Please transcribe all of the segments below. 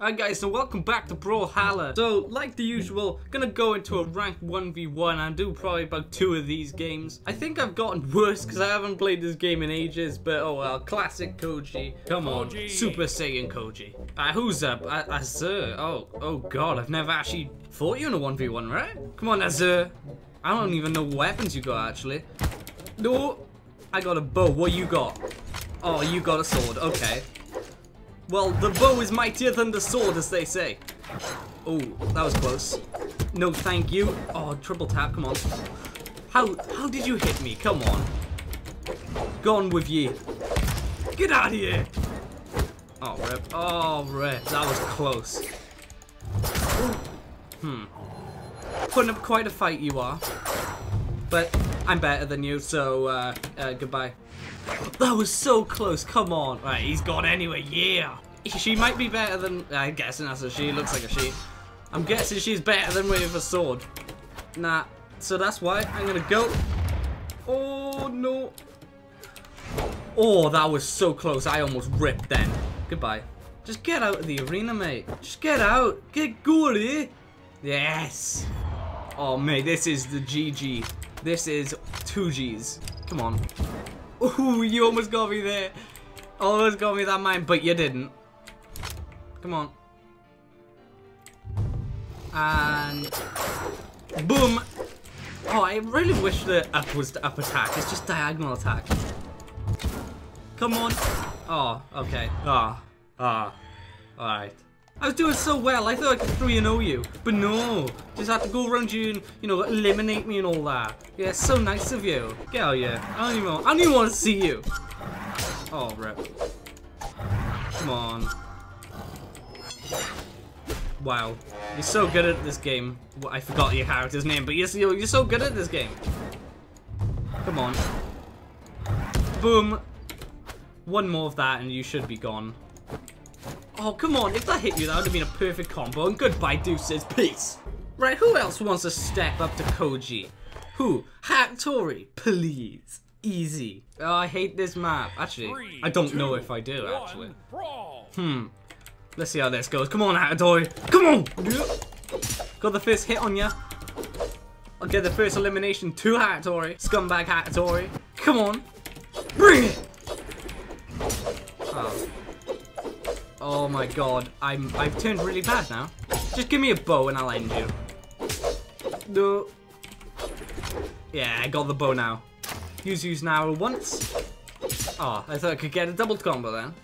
Alright guys, so welcome back to Brawlhalla. So, like the usual, gonna go into a ranked 1v1 and do probably about two of these games. I think I've gotten worse because I haven't played this game in ages, but oh well, classic Koji. Come on, Koji. Super Saiyan Koji. Uh, who's up? Uh, Azur. Oh, oh god, I've never actually fought you in a 1v1, right? Come on, Azur. I don't even know what weapons you got, actually. No, I got a bow. What you got? Oh, you got a sword. Okay. Well, the bow is mightier than the sword, as they say. Oh, that was close. No, thank you. Oh, triple tap, come on. How how did you hit me? Come on. Gone with ye. Get out of here. Oh, rip. Oh, rip. That was close. Hmm. Putting up quite a fight you are. But I'm better than you, so uh, uh, goodbye. That was so close. Come on. Right, he's gone anyway. Yeah. She might be better than. I'm guessing that's a she. Looks like a she. I'm guessing she's better than with a sword. Nah. So that's why I'm gonna go. Oh no. Oh, that was so close. I almost ripped then. Goodbye. Just get out of the arena, mate. Just get out. Get goalie. Yes. Oh, mate, this is the GG. This is two Gs. Come on. Ooh, you almost got me there. Almost got me that mine, but you didn't. Come on. And boom. Oh, I really wish the up was the up attack. It's just diagonal attack. Come on. Oh, okay. Ah, ah. Alright. I was doing so well. I thought I could 3 0 you. But no. Just have to go around you and, you know, eliminate me and all that. Yeah, so nice of you. Get out of here. I don't even want, I don't even want to see you. Oh, rip. Come on. Wow. You're so good at this game. Well, I forgot your character's name, but you're, you're so good at this game. Come on. Boom. One more of that and you should be gone. Oh, come on. If that hit you, that would have been a perfect combo. And goodbye, deuces. Peace. Right, who else wants to step up to Koji? Who? Hattori, please. Easy. Oh, I hate this map. Actually, Three, I don't know if I do, one, actually. Brawl. Hmm. Let's see how this goes. Come on, Hattori. Come on. Got the first hit on ya. I'll get the first elimination to Hattori. Scumbag Hattori. Come on. Bring it. Oh. My god. I'm I've turned really bad now. Just give me a bow and I'll end you. No. Yeah, I got the bow now. Use use now once. Oh, I thought I could get a double combo then.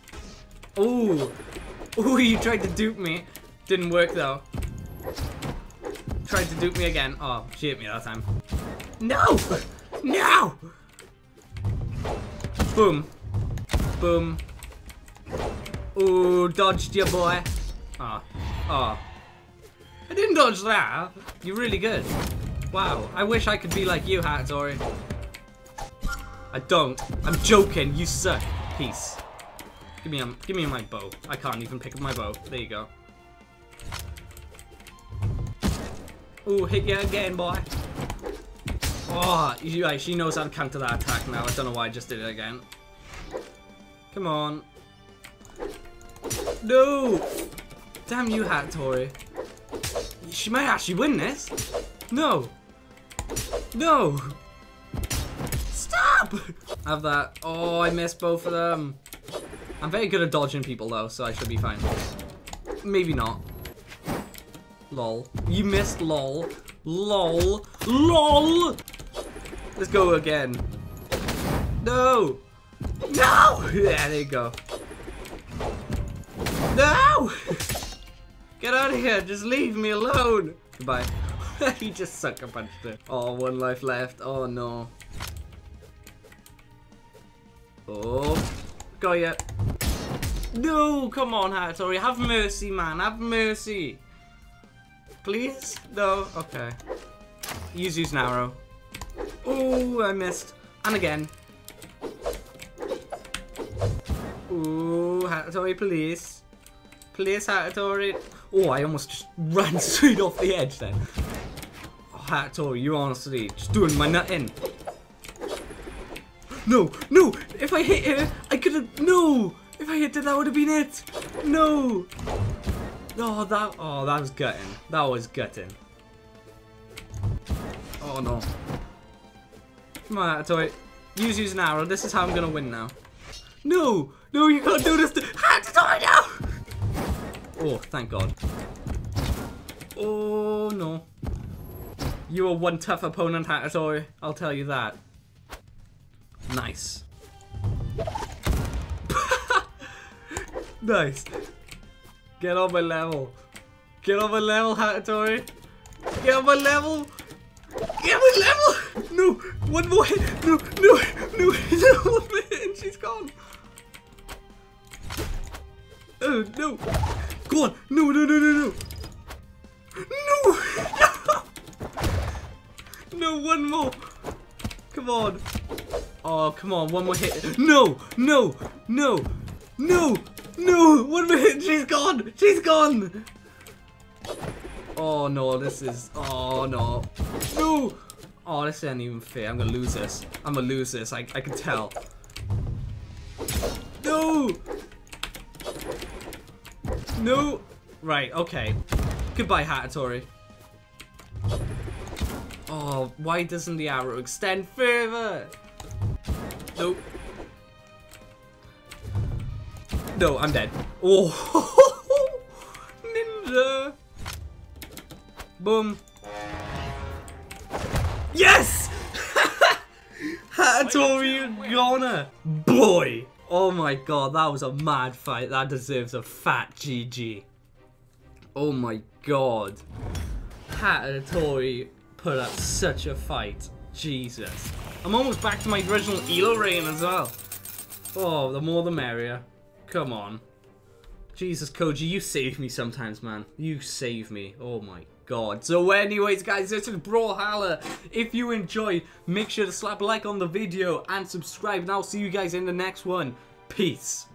Ooh. Ooh, you tried to dupe me. Didn't work though. Tried to dupe me again. Oh, she hit me that time. No! No! Boom. Boom. Ooh, dodged your boy. Ah. Oh. Oh. I didn't dodge that. You're really good. Wow. I wish I could be like you, Hattori. I don't. I'm joking. You suck. Peace. Give me a, give me my bow. I can't even pick up my bow. There you go. Ooh, hit you again, boy. Oh, she knows how to counter that attack now. I don't know why I just did it again. Come on. No! Damn you, Hattori. She might actually win this. No. No. Stop! Have that. Oh, I missed both of them. I'm very good at dodging people though, so I should be fine. Maybe not. Lol. You missed lol. Lol. LOL! Let's go again. No! No! Yeah, there you go. No! Get out of here. Just leave me alone. Goodbye. he just sucker punched her. Oh, one life left. Oh, no. Oh. Got ya. No, come on, Hattori. Have mercy, man. Have mercy. Please? No? Okay. Use use narrow. Oh, I missed. And again. Ooh, Hattori, please. Please, Hattori. Oh, I almost just ran straight off the edge then. Oh, Hattori, you honestly just doing my nut in. No, no! If I hit her, I could have. No! If I hit it, that would have been it. No. Oh, that. Oh, that was gutting. That was gutting. Oh no. Come on, Toy. Use use an arrow. This is how I'm gonna win now. No! No, you can't do this to Hattori now! Oh, thank God. Oh no. You are one tough opponent, Hattori. I'll tell you that. Nice. nice. Get on my level. Get on my level, Hattori. Get on my level. Get on my level. No, one more hit. No, one more. Come on. Oh, come on. One more hit. No, no, no, no, no. One more hit. She's gone. She's gone. Oh, no. This is... Oh, no. No. Oh, this isn't even fair. I'm going to lose this. I'm going to lose this. I, I can tell. No. No. Right, okay. Goodbye, Hattori. Oh, why doesn't the arrow extend further? Nope. No, I'm dead. Oh, ninja. Boom. Yes! Hattori Goner. Boy. Oh my god, that was a mad fight. That deserves a fat GG. Oh my god. Hattori put up such a fight. Jesus. I'm almost back to my original Elo reign as well. Oh, the more the merrier. Come on. Jesus, Koji, you save me sometimes, man. You save me. Oh my god. So anyways, guys, this is Brawlhalla. If you enjoyed, make sure to slap a like on the video and subscribe. And I'll see you guys in the next one. Peace.